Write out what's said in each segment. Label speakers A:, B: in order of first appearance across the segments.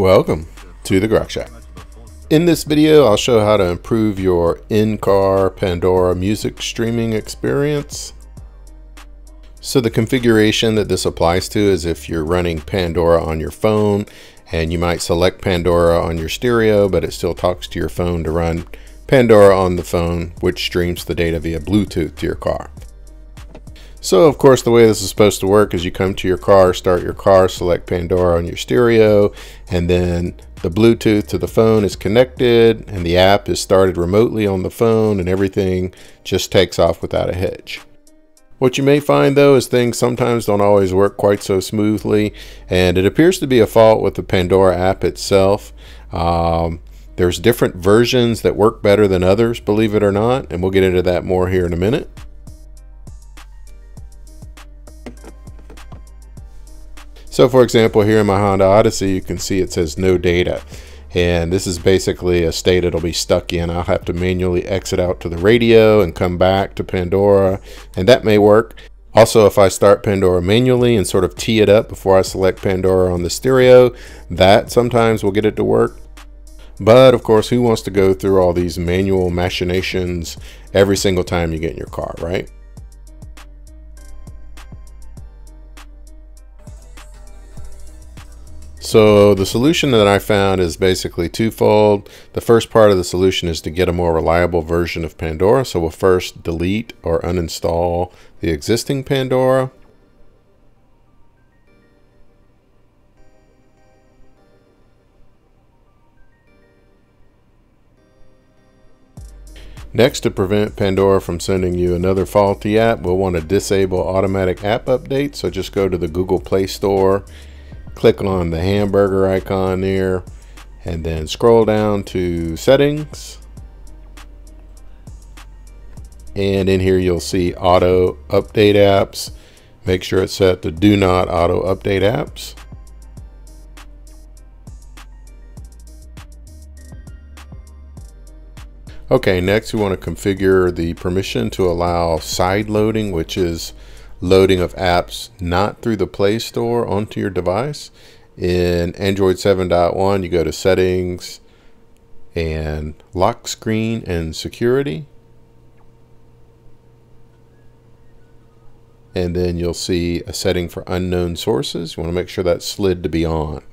A: Welcome to the Grok Shop. In this video, I'll show how to improve your in-car Pandora music streaming experience. So the configuration that this applies to is if you're running Pandora on your phone and you might select Pandora on your stereo, but it still talks to your phone to run Pandora on the phone, which streams the data via Bluetooth to your car. So of course the way this is supposed to work is you come to your car, start your car, select Pandora on your stereo, and then the Bluetooth to the phone is connected and the app is started remotely on the phone and everything just takes off without a hitch. What you may find though is things sometimes don't always work quite so smoothly and it appears to be a fault with the Pandora app itself. Um, there's different versions that work better than others, believe it or not, and we'll get into that more here in a minute. So for example, here in my Honda Odyssey, you can see it says no data. And this is basically a state it'll be stuck in. I'll have to manually exit out to the radio and come back to Pandora, and that may work. Also, if I start Pandora manually and sort of tee it up before I select Pandora on the stereo, that sometimes will get it to work. But of course, who wants to go through all these manual machinations every single time you get in your car, right? So the solution that I found is basically twofold. The first part of the solution is to get a more reliable version of Pandora. So we'll first delete or uninstall the existing Pandora. Next, to prevent Pandora from sending you another faulty app, we'll want to disable automatic app updates. So just go to the Google Play Store click on the hamburger icon there and then scroll down to settings. And in here you'll see auto update apps. Make sure it's set to do not auto update apps. Okay next we want to configure the permission to allow side loading which is loading of apps not through the Play Store onto your device. In Android 7.1, you go to Settings and Lock Screen and Security. And then you'll see a setting for unknown sources. You want to make sure that's slid to be on.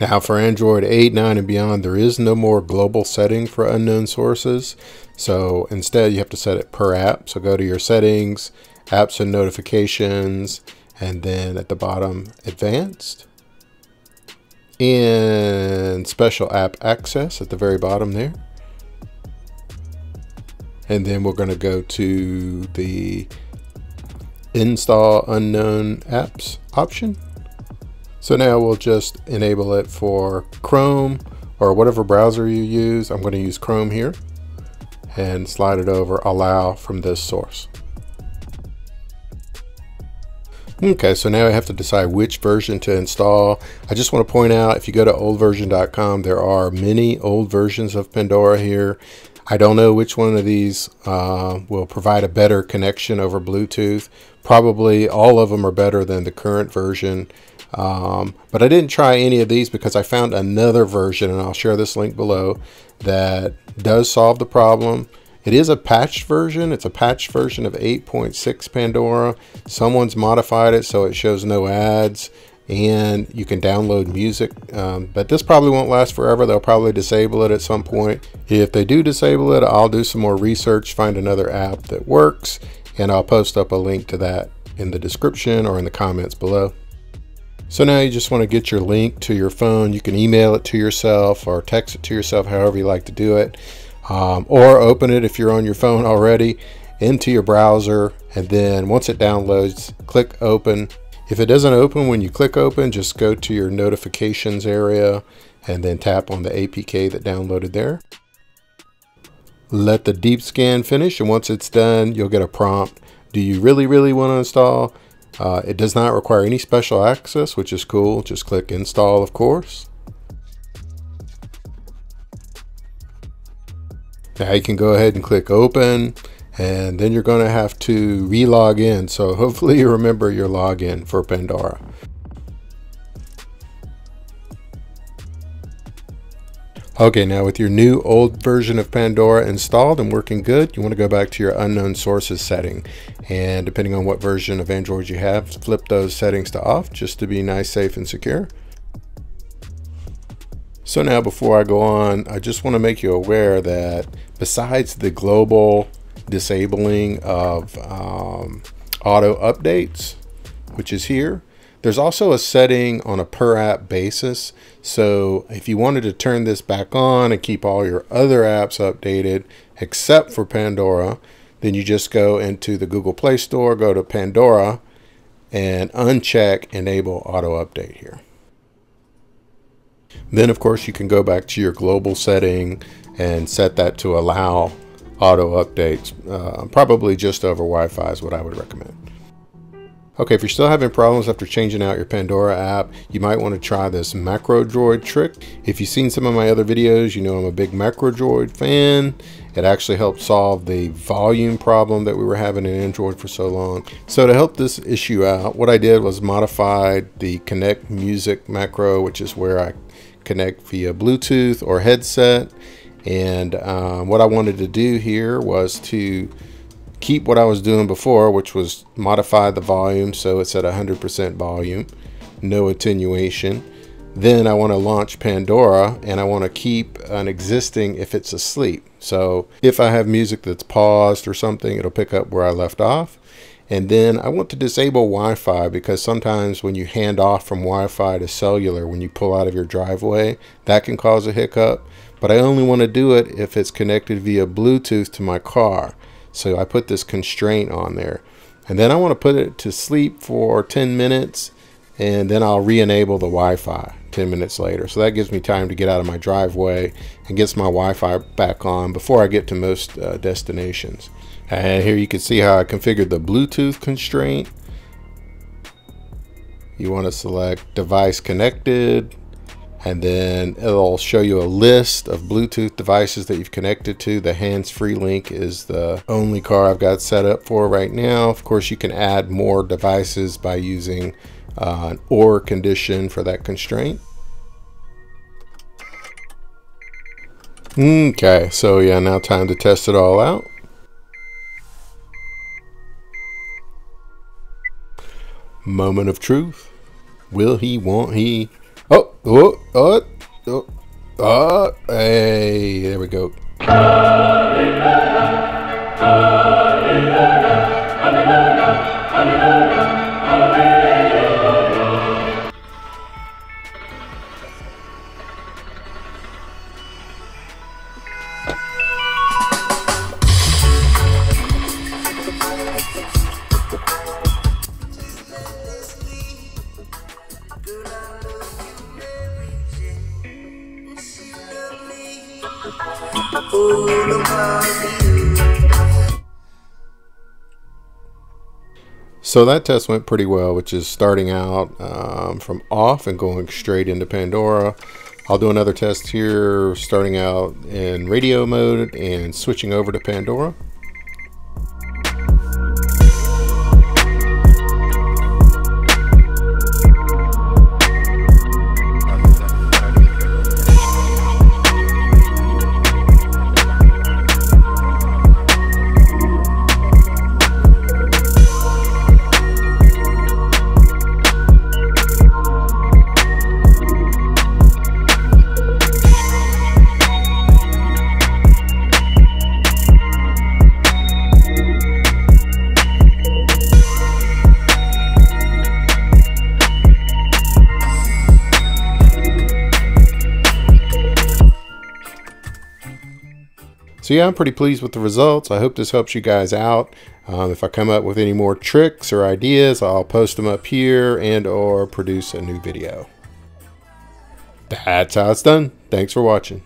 A: Now for Android 8, 9, and beyond, there is no more global setting for unknown sources. So instead, you have to set it per app. So go to your settings, apps and notifications, and then at the bottom, advanced. And special app access at the very bottom there. And then we're going to go to the install unknown apps option. So now we'll just enable it for Chrome or whatever browser you use. I'm going to use Chrome here and slide it over allow from this source. Okay, so now I have to decide which version to install. I just want to point out, if you go to oldversion.com, there are many old versions of Pandora here. I don't know which one of these uh, will provide a better connection over Bluetooth. Probably all of them are better than the current version. Um, but I didn't try any of these because I found another version, and I'll share this link below, that does solve the problem. It is a patched version. It's a patched version of 8.6 Pandora. Someone's modified it so it shows no ads and you can download music. Um, but this probably won't last forever. They'll probably disable it at some point. If they do disable it, I'll do some more research, find another app that works, and I'll post up a link to that in the description or in the comments below. So now you just want to get your link to your phone. You can email it to yourself or text it to yourself, however you like to do it. Um, or open it if you're on your phone already into your browser. And then once it downloads, click open. If it doesn't open when you click open, just go to your notifications area and then tap on the APK that downloaded there. Let the deep scan finish. And once it's done, you'll get a prompt. Do you really, really want to install? Uh, it does not require any special access, which is cool. Just click install, of course. Now you can go ahead and click open and then you're going to have to re-log in. So hopefully you remember your login for Pandora. Okay, now with your new old version of Pandora installed and working good, you want to go back to your unknown sources setting. And depending on what version of Android you have, flip those settings to off just to be nice, safe, and secure. So now before I go on, I just want to make you aware that besides the global disabling of um, auto updates, which is here, there's also a setting on a per app basis. So if you wanted to turn this back on and keep all your other apps updated, except for Pandora, then you just go into the Google Play Store, go to Pandora, and uncheck Enable Auto Update here. Then, of course, you can go back to your global setting and set that to allow auto updates. Uh, probably just over Wi-Fi is what I would recommend. Okay, if you're still having problems after changing out your Pandora app, you might want to try this MacroDroid trick. If you've seen some of my other videos, you know I'm a big MacroDroid fan. It actually helped solve the volume problem that we were having in Android for so long. So to help this issue out, what I did was modified the Connect Music macro, which is where I connect via Bluetooth or headset. And um, what I wanted to do here was to keep what I was doing before, which was modify the volume so it's at 100% volume, no attenuation. Then I want to launch Pandora and I want to keep an existing if it's asleep. So if I have music that's paused or something, it'll pick up where I left off. And then I want to disable Wi-Fi because sometimes when you hand off from Wi-Fi to cellular, when you pull out of your driveway, that can cause a hiccup. But I only want to do it if it's connected via Bluetooth to my car. So I put this constraint on there. And then I want to put it to sleep for 10 minutes and then I'll re-enable the Wi-Fi 10 minutes later. So that gives me time to get out of my driveway and gets my Wi-Fi back on before I get to most uh, destinations. And here you can see how I configured the Bluetooth constraint. You want to select device connected, and then it'll show you a list of Bluetooth devices that you've connected to. The hands-free link is the only car I've got set up for right now. Of course, you can add more devices by using uh, an OR condition for that constraint. Okay, so yeah, now time to test it all out. Moment of truth. Will he, won't he? Oh, oh, oh, oh, oh, hey, there we go. So that test went pretty well, which is starting out um, from off and going straight into Pandora. I'll do another test here, starting out in radio mode and switching over to Pandora. So yeah, I'm pretty pleased with the results. I hope this helps you guys out. Um, if I come up with any more tricks or ideas, I'll post them up here and or produce a new video. That's how it's done. Thanks for watching.